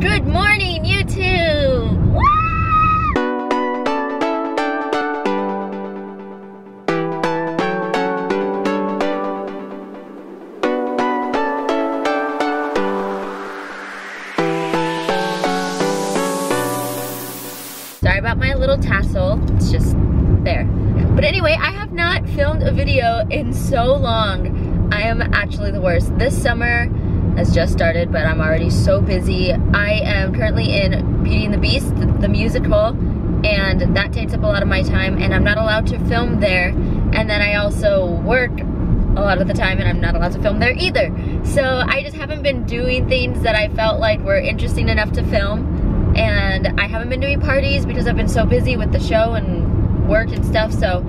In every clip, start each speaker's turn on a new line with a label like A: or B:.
A: Good morning, YouTube! Sorry about my little tassel, it's just there. But anyway, I have not filmed a video in so long. I am actually the worst. This summer has just started, but I'm already so busy. I am currently in Beauty and the Beast, the, musical, and that takes up a lot of my time, and I'm not allowed to film there. And then I also work a lot of the time and I'm not allowed to film there either. So I just haven't been doing things that I felt like were interesting enough to film. And I haven't been doing parties because I've been so busy with the show and work and stuff. So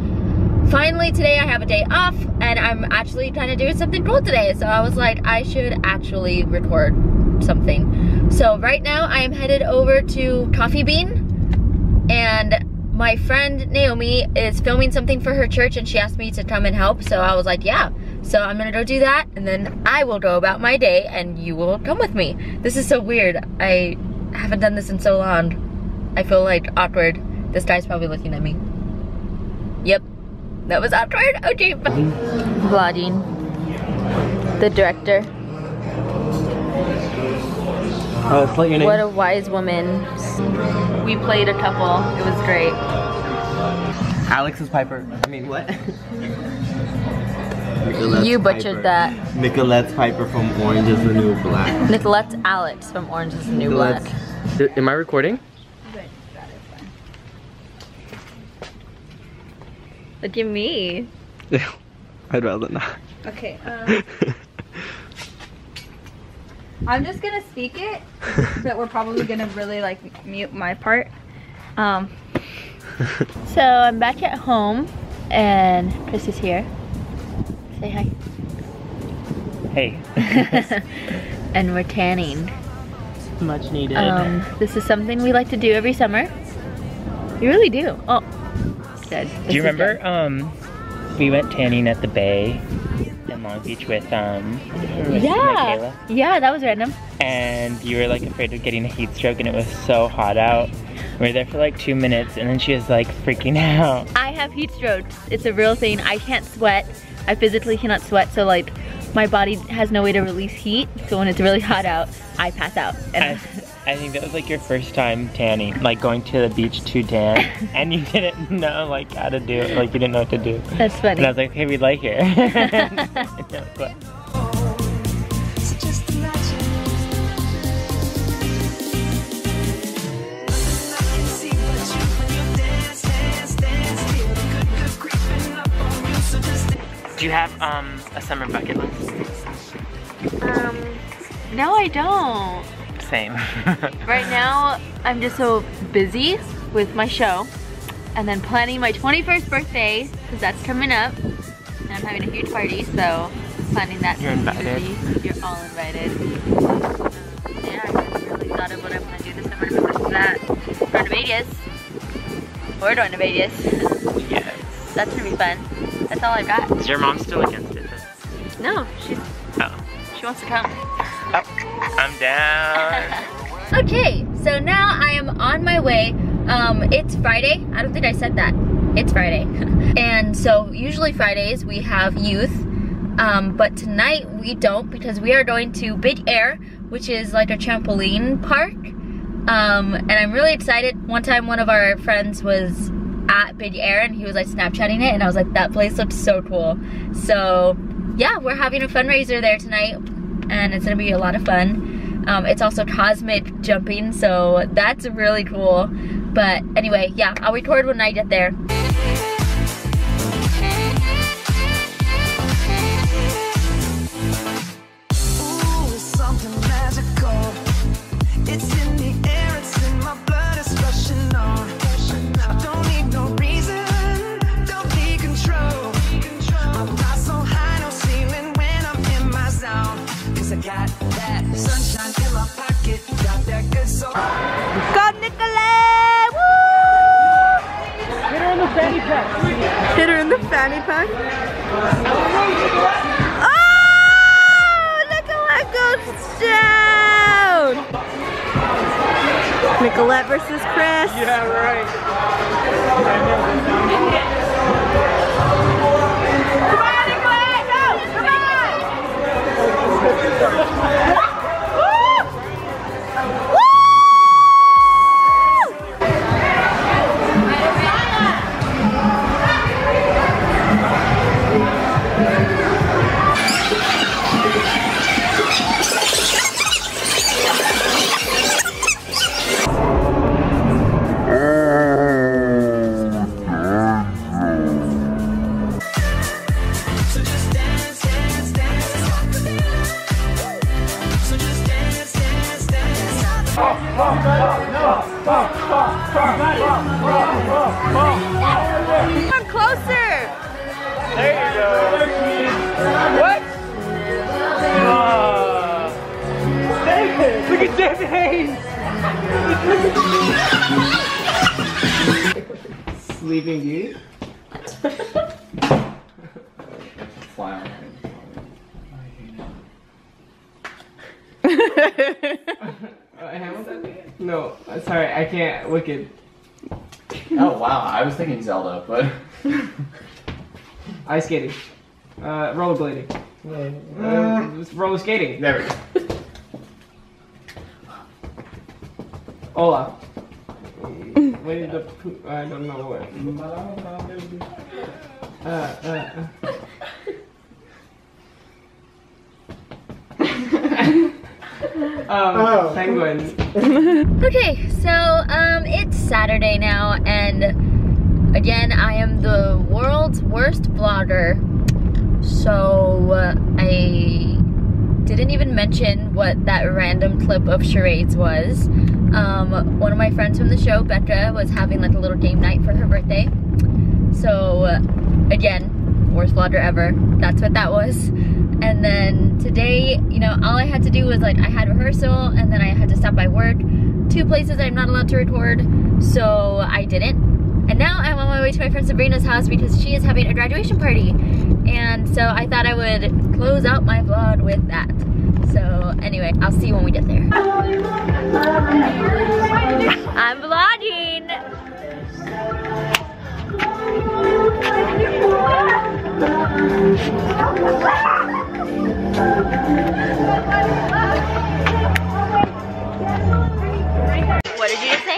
A: finally today I have a day off and I'm actually kind of doing something cool today. So I was like, I should actually record something. So right now I am headed over to Coffee Bean and my friend Naomi is filming something for her church and she asked me to come and help. So I was like, yeah. So I'm gonna go do that and then I will go about my day and you will come with me. This is so weird. I haven't done this in so long. I feel like awkward. This guy's probably looking at me. Yep, that was awkward. Okay, bye. Vlogging. The director.
B: Oh, it's your name.
A: What a wise woman. We played a couple. It was great.
B: Alex is Piper. I mean, what?
A: You butchered that.
B: Nicolette's Piper from Orange is the New Black.
A: Nicolette's Alex from Orange is the New Black.
B: Am I recording?
A: Look at me.
B: Yeah, I'd rather not.
C: Okay, um, I'm just gonna speak it, but we're probably gonna really like mute my part. Um,
A: So I'm back at home and Chris is here. Say hi.
B: Hey.
A: and we're tanning.
B: Much needed.
A: Um, this is something we like to do every summer. We really do. Oh, good. This
D: Do you remember um we went tanning at the bay in Long Beach with um with
A: Yeah.
D: Michaela
A: Yeah, that was random.
D: and you were like afraid of getting a heat stroke and it was so hot out. We were there for like two minutes and then she was like freaking out.
A: I have heat strokes. It's a real thing. I can't sweat. I physically cannot sweat, so like my body has no way to release heat. So when it's really hot out, I pass out. And
D: I think that was like your first time tanning, like going to the beach to tan and you didn't know like how to do it, like you didn't know what to do.
A: that's funny.
D: And I was like, okay, we like here. And I was like, Do you have um a summer bucket list?
A: um, no, I don't.
D: Same.
A: Right now, I'm just so busy with my show and then planning my 21st birthday because that's coming up and I'm having a huge party so planning that
D: You're invited.
A: busy. You're all invited. Um, yeah, I haven't really thought of what I want to do this summer besides that. Going to Vegas. We're going to Vegas.
D: yes.
A: That's gonna be fun. That's all I've got.
D: Is your mom still against it?
A: No, she's
D: Oh.
A: she wants to come.
D: I'm down.
A: Okay, so now I am on my way. Um, it's Friday. I don't think I said that. It's Friday. and so usually Fridays we have youth. Um, but tonight we don't because we are going to Big Air, which is like a trampoline park. Um, and I'm really excited. One time one of our friends was at Big Air and he was like Snapchatting it and I was like, that place looks so cool. So yeah, we're having a fundraiser there tonight and it's gonna be a lot of fun. Um, it's also cosmic jumping, so that's really cool. But anyway, yeah, I'll record when I get there.
C: Nicolette versus Chris.
B: Yeah, right.
C: Come closer.
D: There you go. What? Oh. David! Look at David Hayes!
B: Sleeping Beauty? Uh, Hamilton? No, uh, sorry, I can't. Wicked.
E: Oh wow, I was thinking Zelda, but
B: Ice skating. Uh, rollerblading. Uh, roller skating.
E: there we go.
B: Olaf. Winnie the Pooh. I don't know what. Uh, uh, uh. Um, penguin.
A: Okay, so um, it's Saturday now, and again, I am the world's worst vlogger. So uh, I didn't even mention what that random clip of charades was. Um, one of my friends from the show, Becca, was having like a little game night for her birthday. So uh, again, worst vlogger ever. That's what that was. And then today, you know, all I had to do was like I had rehearsal and then I had to stop by work. Two places I'm not allowed to record, so I didn't. And now I'm on my way to my friend Sabrina's house because she is having a graduation party. And so I thought I would close out my vlog with that. So anyway, I'll see you when we get there. I'm vlogging! What did you just say?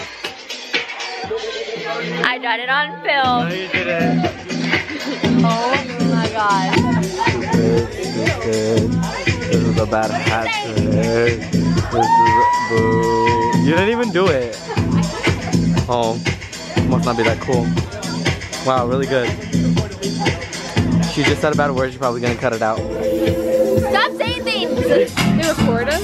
A: I got it on film.
D: No, you didn't.
A: Oh my god.
D: This is a bad hat trick. This is boo. You didn't even do it. Oh, must not be that cool. Wow, really good. She just said a bad word. She's probably gonna cut it out.
A: Stop saying things!
C: They record us?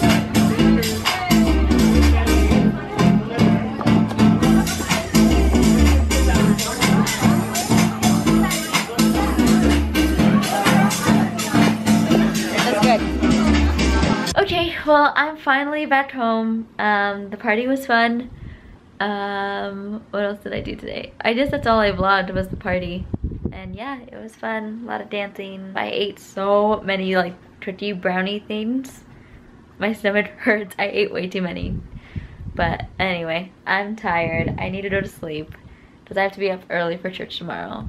A: That's good. Okay, well, I'm finally back home. Um, the party was fun. Um, what else did I do today? I guess that's all I vlogged was the party. And yeah, it was fun. A lot of dancing. I ate so many like tricky brownie things. My stomach hurts. I ate way too many. But anyway, I'm tired. I need to go to sleep because I have to be up early for church tomorrow.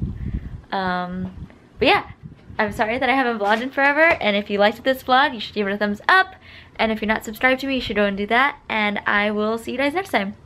A: Um, but yeah, I'm sorry that I haven't vlogged in forever. And if you liked this vlog, you should give it a thumbs up. And if you're not subscribed to me, you should go and do that. And I will see you guys next time.